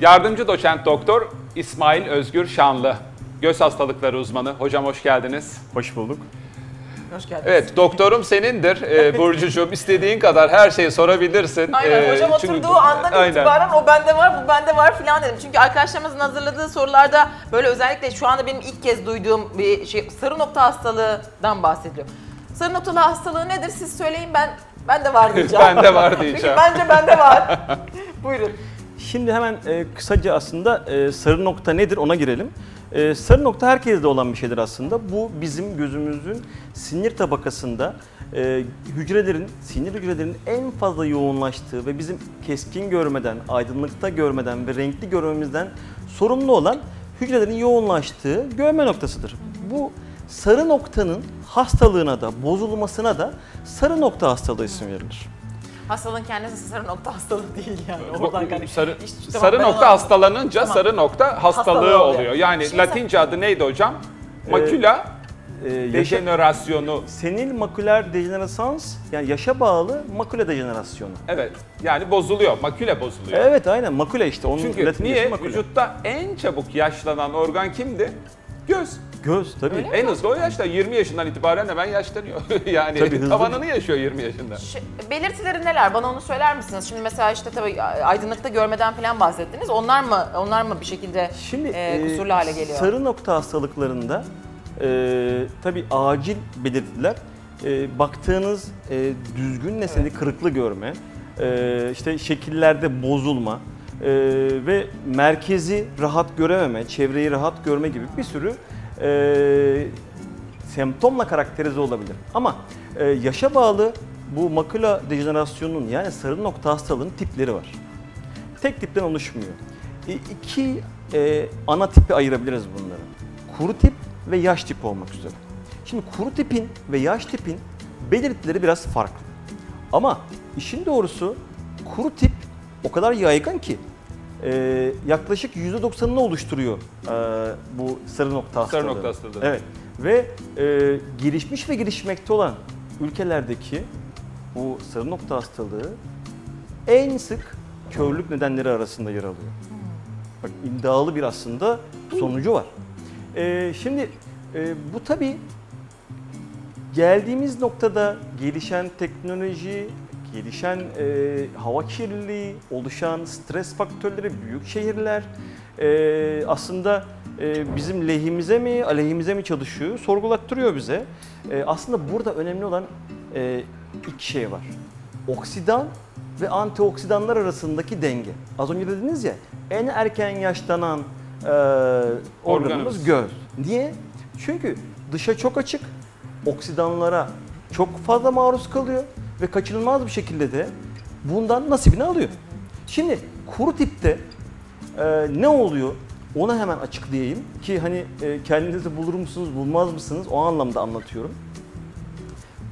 Yardımcı doçent doktor İsmail Özgür Şanlı. Göz hastalıkları uzmanı. Hocam hoş geldiniz. Hoş bulduk. Hoş geldiniz. Evet doktorum senindir ee, Burcucuğum. İstediğin kadar her şeyi sorabilirsin. Aynen Ee, hocam çünkü- oturduğu andan Aynen. itibaren o bende var bu bende var filan dedim. Çünkü arkadaşlarımızın hazırladığı sorularda böyle özellikle şu anda benim ilk kez duyduğum bir şey sarı nokta hastalığından bahsediliyor. Sarı noktalı hastalığı nedir siz söyleyin ben ben de var diyeceğim. Bende var diyeceğim. Çünkü bence bende var. Buyurun. Şimdi hemen e, kısaca aslında e, sarı nokta nedir ona girelim. E, sarı nokta herkeste olan bir şeydir aslında. Bu bizim gözümüzün sinir tabakasında e, hücrelerin, sinir hücrelerinin en fazla yoğunlaştığı ve bizim keskin görmeden, aydınlıkta görmeden ve renkli görmemizden sorumlu olan hücrelerin yoğunlaştığı görme noktasıdır. Bu sarı noktanın hastalığına da, bozulmasına da sarı nokta hastalığı ismi verilir. Hastalığın kendisi sarı nokta hastalığı değil yani. Oradan gel- sarı, İşte tamam, sarı nokta hastalanınca Tamam. sarı nokta hastalığı, Hastalığı oluyor. oluyor. Yani Şimdi Latince adı neydi hocam? Maküla E, yaşa- dejenerasyonu. Senil maküler dejenerasans yani yaşa bağlı maküle dejenerasyonu. Evet. Yani bozuluyor. Maküle bozuluyor. Evet aynen maküle işte onun Çünkü latincesi niye? maküle. Vücutta en çabuk yaşlanan organ kimdi? Göz. Göz tabii. Öyle mi? En hızlı o yaşta 20 yaşından itibaren hemen yaşlanıyor. yani Tabii, hızlı. tavanını yaşıyor 20 yaşında. Belirtileri neler? Bana onu söyler misiniz? Şimdi mesela işte tabii aydınlıkta görmeden falan bahsettiniz. Onlar mı onlar mı bir şekilde Şimdi e, e, kusurlu hale geliyor? sarı nokta hastalıklarında e, tabii acil belirtiler e, baktığınız e, düzgün nesneli kırıklı görme, e, işte şekillerde bozulma e, ve merkezi rahat görememe, çevreyi rahat görme gibi bir sürü e, semptomla karakterize olabilir. Ama e, yaşa bağlı bu makula dejenerasyonunun yani sarı nokta hastalığının tipleri var. Tek tipten oluşmuyor. E, iki e, ana tipi ayırabiliriz bunları. Kuru tip ve yaş tip olmak üzere. Şimdi kuru tipin ve yaş tipin belirtileri biraz farklı. Ama işin doğrusu kuru tip o kadar yaygın ki e, yaklaşık %90'ını oluşturuyor e, bu sarı nokta hastalığı. Sarı nokta hastalığı. Evet. Ve e, gelişmiş ve gelişmekte olan ülkelerdeki bu sarı nokta hastalığı en sık körlük nedenleri arasında yer alıyor. Bak iddialı bir aslında sonucu var. Ee, şimdi e, bu tabii geldiğimiz noktada gelişen teknoloji, gelişen e, hava kirliliği, oluşan stres faktörleri, büyük şehirler e, aslında e, bizim lehimize mi, aleyhimize mi çalışıyor sorgulattırıyor bize. E, aslında burada önemli olan e, iki şey var. Oksidan ve antioksidanlar arasındaki denge. Az önce dediniz ya en erken yaşlanan e, organımız Organımız. göz. Niye? Çünkü dışa çok açık, oksidanlara çok fazla maruz kalıyor ve kaçınılmaz bir şekilde de bundan nasibini alıyor. Şimdi kuru tipte e, ne oluyor? Onu hemen açıklayayım ki hani e, kendinizi bulur musunuz, bulmaz mısınız o anlamda anlatıyorum.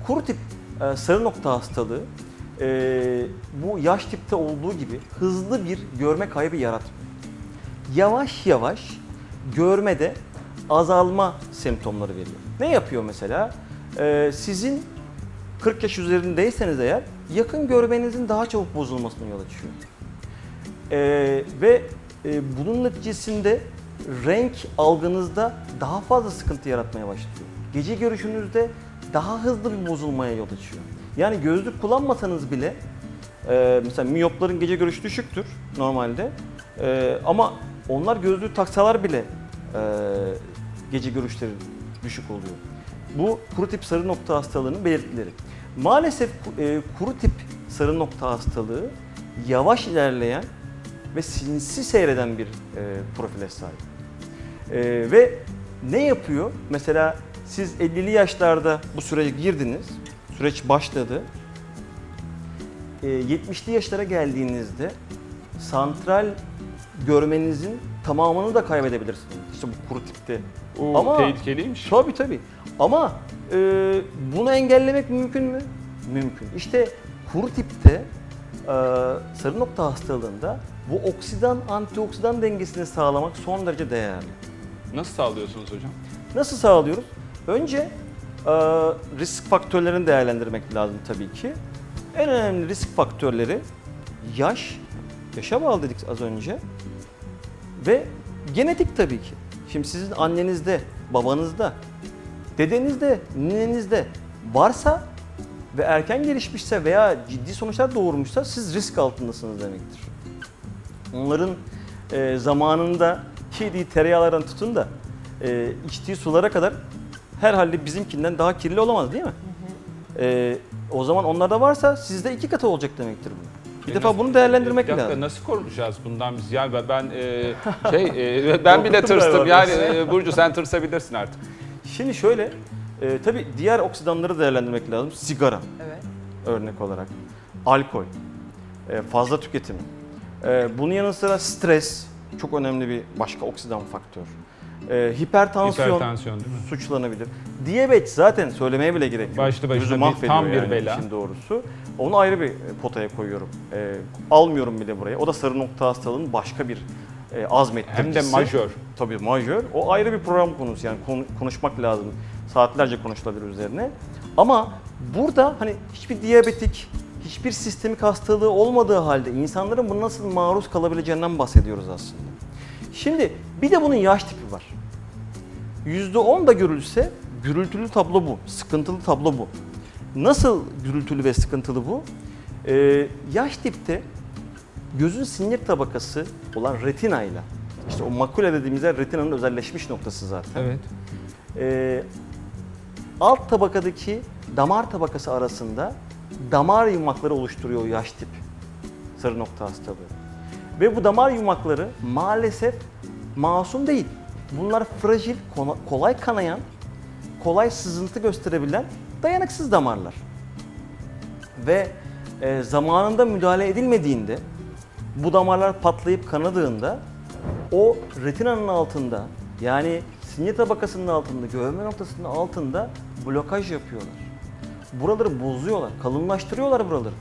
Kuru tip e, sarı nokta hastalığı e, bu yaş tipte olduğu gibi hızlı bir görme kaybı yaratmıyor. Yavaş yavaş görmede azalma semptomları veriyor. Ne yapıyor mesela? E, sizin 40 yaş üzerindeyseniz eğer yakın görmenizin daha çabuk bozulmasına yol açıyor. E, ve e, bunun neticesinde renk algınızda daha fazla sıkıntı yaratmaya başlıyor. Gece görüşünüzde daha hızlı bir bozulmaya yol açıyor. Yani gözlük kullanmasanız bile e, mesela miyopların gece görüşü düşüktür normalde. E, ama onlar gözlüğü taksalar bile e, gece görüşleri düşük oluyor. Bu kuru tip sarı nokta hastalığının belirtileri. Maalesef e, kuru tip sarı nokta hastalığı yavaş ilerleyen ve sinsi seyreden bir e, profile sahip. E, ve ne yapıyor? Mesela siz 50'li yaşlarda bu sürece girdiniz, süreç başladı. E, 70'li yaşlara geldiğinizde santral görmenizin tamamını da kaybedebilirsiniz. İşte bu kuru tipte. Oo, Ama- tehlikeliymiş. Tabii tabii. Ama e, bunu engellemek mümkün mü? Mümkün. İşte kuru tipte e, sarı nokta hastalığında bu oksidan antioksidan dengesini sağlamak son derece değerli. Nasıl sağlıyorsunuz hocam? Nasıl sağlıyoruz? Önce e, risk faktörlerini değerlendirmek lazım tabii ki. En önemli risk faktörleri yaş, yaşa bağlı dedik az önce. Ve genetik tabii ki. Şimdi sizin annenizde, babanızda, dedenizde, ninenizde varsa ve erken gelişmişse veya ciddi sonuçlar doğurmuşsa siz risk altındasınız demektir. Onların e, zamanında yediği tereyağlardan tutun da e, içtiği sulara kadar herhalde bizimkinden daha kirli olamaz değil mi? E, o zaman onlarda varsa sizde iki katı olacak demektir bu. Bir E defa nasıl- bunu değerlendirmek Bir dakika, lazım. Nasıl korunacağız bundan biz? Yani ben- e, şey e, ben bile tırstım. Yani e, Burcu sen tırsabilirsin artık. Şimdi şöyle, e, tabii diğer oksidanları değerlendirmek lazım. Sigara Evet. örnek olarak, alkol, e, fazla tüketimi. E, bunun yanı sıra stres çok önemli bir başka oksidan faktör. E, hipertansiyon, Hipertansiyon değil mi? suçlanabilir. Diyabet zaten söylemeye bile gerek yok. Başlı başına Gözü bir- mahvediyor tam bir yani bela. işin doğrusu. Onu ayrı bir potaya koyuyorum. E, almıyorum bile buraya. O da sarı nokta hastalığının başka bir e, azmettiricisi. Hem de majör. Tabii majör. O ayrı bir program konusu yani konu- konuşmak lazım. Saatlerce konuşulabilir üzerine. Ama burada hani hiçbir diyabetik, hiçbir sistemik hastalığı olmadığı halde insanların buna nasıl maruz kalabileceğinden bahsediyoruz aslında. Şimdi bir de bunun yaş tipi var. %10 da görülse gürültülü tablo bu, sıkıntılı tablo bu. Nasıl gürültülü ve sıkıntılı bu? Ee, yaş tipte gözün sinir tabakası olan retina ile işte o makule dediğimiz yer retinanın özelleşmiş noktası zaten. Evet. Ee, alt tabakadaki damar tabakası arasında damar yumakları oluşturuyor yaş tip sarı nokta hastalığı. Ve bu damar yumakları maalesef masum değil. Bunlar fragil, kolay kanayan, kolay sızıntı gösterebilen dayanıksız damarlar. Ve e, zamanında müdahale edilmediğinde bu damarlar patlayıp kanadığında o retinanın altında yani sinir tabakasının altında, görme noktasının altında blokaj yapıyorlar. Buraları bozuyorlar, kalınlaştırıyorlar buraları.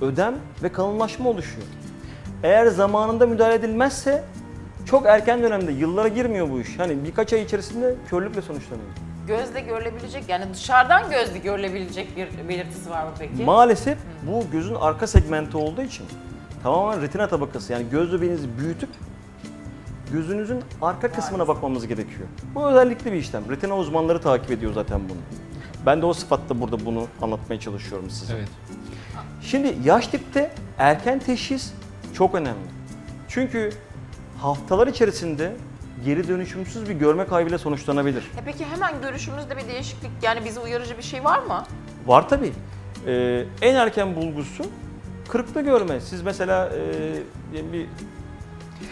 Ödem ve kalınlaşma oluşuyor. Eğer zamanında müdahale edilmezse çok erken dönemde yıllara girmiyor bu iş. Hani birkaç ay içerisinde körlükle sonuçlanıyor. Gözle görülebilecek yani dışarıdan gözle görülebilecek bir belirtisi var mı peki? Maalesef bu gözün arka segmenti olduğu için tamamen retina tabakası yani göz bebeğinizi büyütüp gözünüzün arka kısmına bakmamız gerekiyor. Bu özellikle bir işlem. Retina uzmanları takip ediyor zaten bunu. Ben de o sıfatla burada bunu anlatmaya çalışıyorum size. Evet. Şimdi yaş tipte erken teşhis çok önemli. Çünkü haftalar içerisinde geri dönüşümsüz bir görme kaybıyla sonuçlanabilir. E peki hemen görüşümüzde bir değişiklik yani bizi uyarıcı bir şey var mı? Var tabii. Ee, en erken bulgusu kırıkta görme. Siz mesela e, bir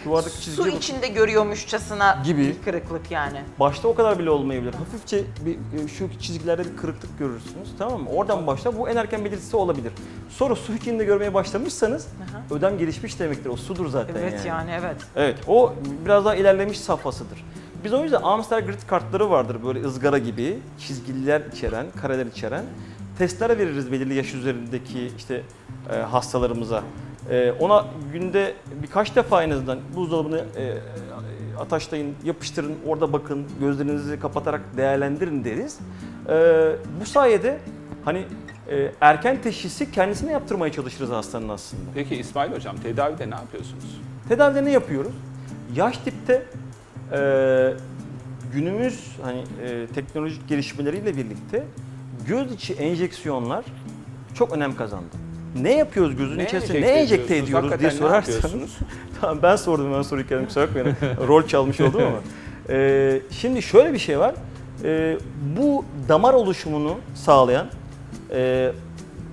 duvardaki çizgi Su içinde görüyormuşçasına Gibi. bir kırıklık yani. başta o kadar bile olmayabilir. Hafifçe bir e, şu çizgilerde bir kırıklık görürsünüz. Tamam mı? Oradan başla. Bu en erken belirtisi olabilir. Sonra su içinde görmeye başlamışsanız Aha. ödem gelişmiş demektir. O sudur zaten Evet yani. yani evet. Evet, o biraz daha ilerlemiş safhasıdır. Biz o yüzden Amstel grid kartları vardır böyle ızgara gibi, çizgiler içeren, kareler içeren. Testler veririz belirli yaş üzerindeki işte e, hastalarımıza. E, ona günde birkaç defa en azından buzdolabını e, ataşlayın, yapıştırın, orada bakın, gözlerinizi kapatarak değerlendirin deriz. E, bu sayede hani e, erken teşhisi kendisine yaptırmaya çalışırız hastanın aslında. Peki İsmail Hocam tedavide ne yapıyorsunuz? Tedavide ne yapıyoruz? Yaş tipte e, günümüz hani e, teknolojik gelişmeleriyle birlikte göz içi enjeksiyonlar çok önem kazandı. Ne yapıyoruz gözün Ne içerisine? enjekte Ne enjekte ediyoruz diye Hakikaten sorarsanız. tamam ben sordum ben soruyu kendim kusura bakmayın. Rol çalmış oldum ama. E, şimdi şöyle bir şey var. E, bu damar oluşumunu sağlayan e,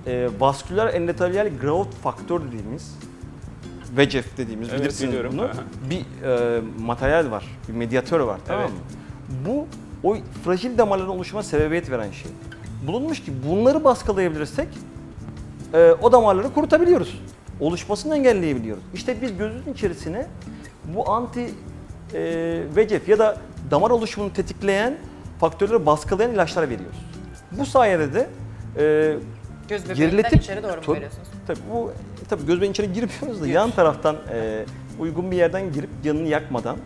e, vasküler endothelial growth faktör dediğimiz VEGF dediğimiz Evet, bilirsiniz biliyorum. bunu. Aha. Bir e, materyal var, bir medyatör var tamam Evet. mı? Bu o fragil damarların oluşuma sebebiyet veren şey. Bulunmuş ki bunları baskılayabilirsek e, o damarları kurutabiliyoruz. Oluşmasını engelleyebiliyoruz. İşte biz gözün içerisine bu anti e, VEGF ya da damar oluşumunu tetikleyen faktörleri baskılayan ilaçlar veriyoruz. Bu sayede de e, Göz Geriletip- içeri doğru mu veriyorsunuz? Tabii bu tabii göz bebeğin içine girmiyoruz da Gir. yan taraftan e, uygun bir yerden girip yanını yakmadan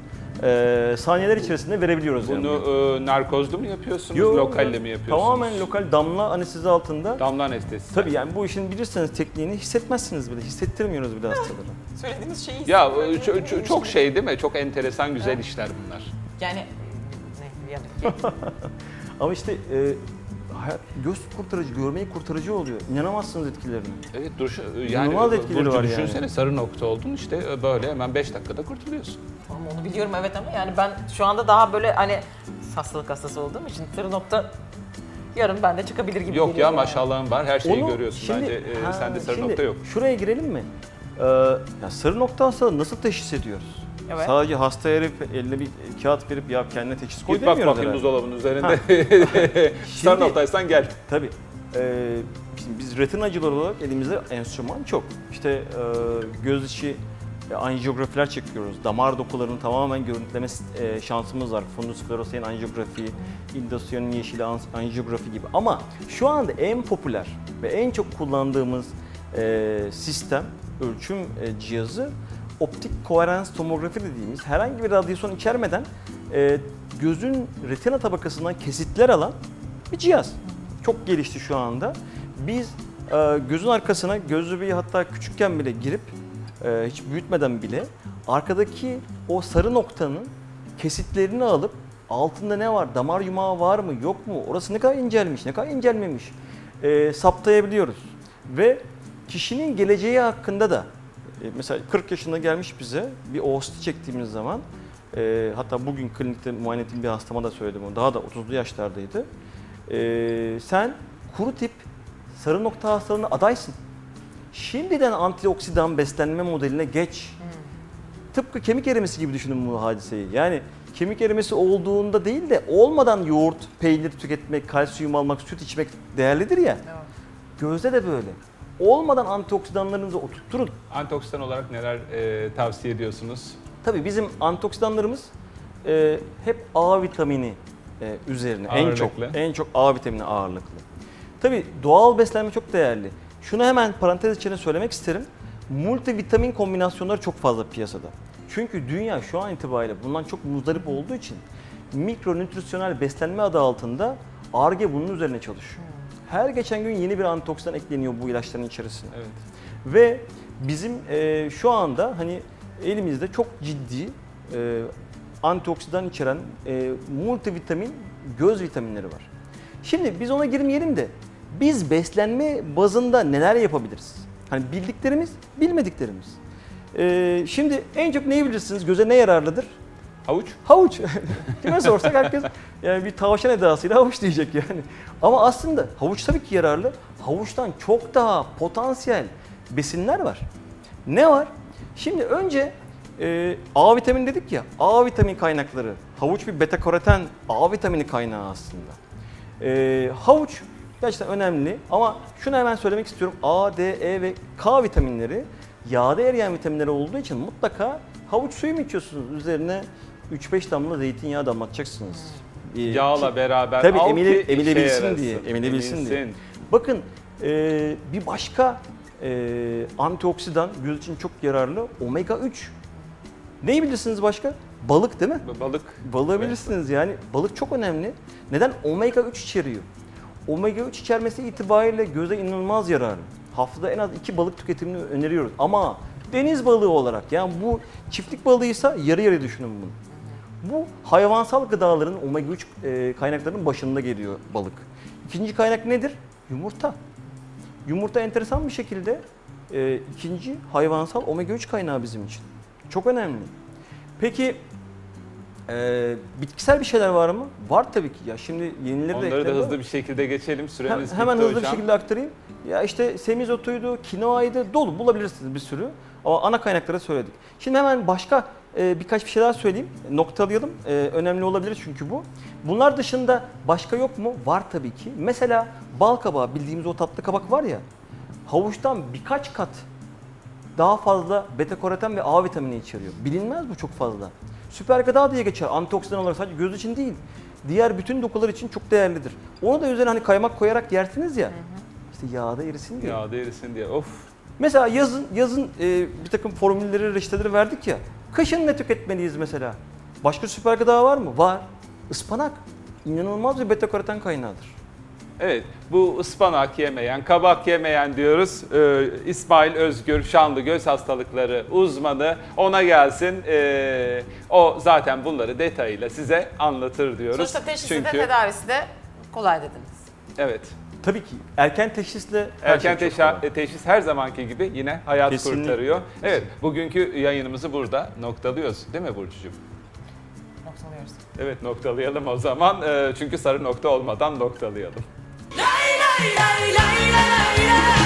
e, saniyeler içerisinde verebiliyoruz. yani. Bunu e, narkozlu mu yapıyorsunuz, Yo, lokalle mi yapıyorsunuz? Tamamen lokal damla anestezi altında. Damla anestezisi. Tabii yani bu işin bilirseniz tekniğini hissetmezsiniz bile, hissettirmiyoruz bile hastalara. Söylediğiniz şeyi Ya hissediyorum. e, ço- ço- çok şey değil mi? Çok enteresan güzel işler bunlar. Yani ne yani Ama işte e, hayat, göz kurtarıcı, görmeyi kurtarıcı oluyor. İnanamazsınız etkilerine. Evet dur yani İnanılmaz bu- etkileri Burcu var düşünsene yani. sarı nokta oldun işte e, böyle hemen 5 dakikada kurtuluyorsun. Tamam onu biliyorum evet ama yani ben şu anda daha böyle hani hastalık hastası olduğum için sarı nokta yarın bende çıkabilir gibi Yok ya yani. maşallahın var her şeyi Onu görüyorsun. şimdi- Bence e, ha, sende sarı şimdi nokta yok. Şuraya girelim mi? Ee, ya sarı nokta hastalığı nasıl teşhis ediyoruz? Evet. Sadece hastaya verip eline bir kağıt verip ya kendine teşhis koy Git bak demiyoruz bakayım herhalde. buzdolabının üzerinde. sarı Şimdi- noktaysan gel. Tabii. Ee, şimdi biz retinacılar olarak elimizde enstrüman çok. İşte e, göz içi anjiyografiler çekiyoruz. Damar dokularını tamamen görüntüleme e, şansımız var. Fundus fluorescein anjiyografi, yeşili an- anjiyografi gibi. Ama şu anda en popüler ve en çok kullandığımız e, sistem, ölçüm e, cihazı optik koherans tomografi dediğimiz herhangi bir radyasyon içermeden gözün retina tabakasından kesitler alan bir cihaz. Çok gelişti şu anda. Biz gözün arkasına göz bebeği hatta küçükken bile girip e, hiç büyütmeden bile arkadaki o sarı noktanın kesitlerini alıp altında ne var, damar yumağı var mı, yok mu, orası ne kadar incelmiş, ne kadar incelmemiş e, saptayabiliyoruz. Ve kişinin geleceği hakkında da e, mesela 40 yaşında gelmiş bize bir OST çektiğimiz zaman e, hatta bugün klinikte muayene ettiğim bir hastama da söyledim onu. Daha da 30'lu yaşlardaydı. E, sen kuru tip sarı nokta hastalığına adaysın. Şimdiden antioksidan beslenme modeline geç. Tıpkı kemik erimesi gibi düşünün bu hadiseyi. Yani kemik erimesi olduğunda değil de olmadan yoğurt, peynir tüketmek, kalsiyum almak, süt içmek değerlidir ya. Evet. Gözde de böyle. Olmadan antioksidanlarınızı oturtturun. Antioksidan olarak neler e, tavsiye ediyorsunuz? Tabii bizim antioksidanlarımız e, hep A vitamini e, üzerine en çok Ağırlıklı. en çok A vitamini ağırlıklı. Tabii doğal beslenme çok değerli. Şunu hemen parantez içine söylemek isterim. Multivitamin kombinasyonları çok fazla piyasada. Çünkü dünya şu an itibariyle bundan çok muzdarip olduğu için mikronütrisyonel beslenme adı altında ARGE bunun üzerine çalışıyor. Her geçen gün yeni bir antioksidan ekleniyor bu ilaçların içerisine. Evet. Ve bizim e, şu anda hani elimizde çok ciddi e, antioksidan içeren e, multivitamin göz vitaminleri var. Şimdi biz ona girmeyelim de biz beslenme bazında neler yapabiliriz? Hani bildiklerimiz, bilmediklerimiz. E, şimdi en çok neyi bilirsiniz? Göze ne yararlıdır? Havuç? Havuç. Kime sorsak herkes yani bir tavşan edasıyla havuç diyecek yani. Ama aslında havuç tabii ki yararlı. Havuçtan çok daha potansiyel besinler var. Ne var? Şimdi önce e, A vitamini dedik ya. A vitamini kaynakları. Havuç bir beta karoten A vitamini kaynağı aslında. E, havuç gerçekten önemli ama şunu hemen söylemek istiyorum. A, D, E ve K vitaminleri yağda eriyen vitaminleri olduğu için mutlaka havuç suyu mu içiyorsunuz? Üzerine 3-5 damla zeytinyağı damlatacaksınız. Ee, Yağla beraber Tabii al emile- ki emilebilsin diye, emilebilsin diye. Bakın e, bir başka e, antioksidan göz için çok yararlı omega 3. Neyi bilirsiniz başka? Balık değil mi? Balık. Balığı bilirsiniz yani balık çok önemli. Neden? Omega 3 içeriyor. Omega 3 içermesi itibariyle göze inanılmaz yararlı. Haftada en az iki balık tüketimini öneriyoruz. Ama deniz balığı olarak yani bu çiftlik balığıysa yarı yarı düşünün bunu. Bu hayvansal gıdaların omega 3 e, kaynaklarının başında geliyor balık. İkinci kaynak nedir? Yumurta. Yumurta enteresan bir şekilde e, ikinci hayvansal omega 3 kaynağı bizim için. Çok önemli. Peki e, bitkisel bir şeyler var mı? Var tabii ki. Ya şimdi yenileri de Onları da ekledim ama- hızlı bir şekilde geçelim. Süremiz Hem- hemen bitti hızlı hocam. bir şekilde aktarayım. Ya işte semizotuydu, kinoaydı, dolu bulabilirsiniz bir sürü. Ama ana kaynakları söyledik. Şimdi hemen başka e, birkaç bir şey daha söyleyeyim. Noktalayalım. E, önemli olabilir çünkü bu. Bunlar dışında başka yok mu? Var tabii ki. Mesela bal kabağı, bildiğimiz o tatlı kabak var ya. Havuçtan birkaç kat daha fazla beta karoten ve A vitamini içeriyor. Bilinmez bu çok fazla. Süper gıda diye geçer. Antioksidan olarak sadece göz için değil. Diğer bütün dokular için çok değerlidir. Onu da üzerine hani kaymak koyarak yersiniz ya. İşte yağda erisin diye. Yağda erisin diye. Of. Mesela yazın yazın e, bir takım formülleri, reçeteleri verdik ya. Kışın ne tüketmeliyiz mesela? Başka süper gıda var mı? Var. Ispanak. İnanılmaz bir beta karoten kaynağıdır. Evet, bu ıspanak yemeyen, kabak yemeyen diyoruz. Ee, İsmail Özgür, Şanlı Göz Hastalıkları uzmanı. Ona gelsin. Ee, o zaten bunları detayıyla size anlatır diyoruz. Sonuçta teşhisi de Çünkü tedavisi de kolay dediniz. evet, Tabii ki erken teşhisle her erken şey kolay. teşhis her zamanki gibi yine hayat Kesinlikle. kurtarıyor. Evet, bugünkü yayınımızı burada noktalıyoruz. Değil mi Burcucuğum? Noktalıyoruz. Evet, noktalayalım o zaman. Ee, çünkü sarı nokta olmadan noktalayalım. ¡La ila ila ila!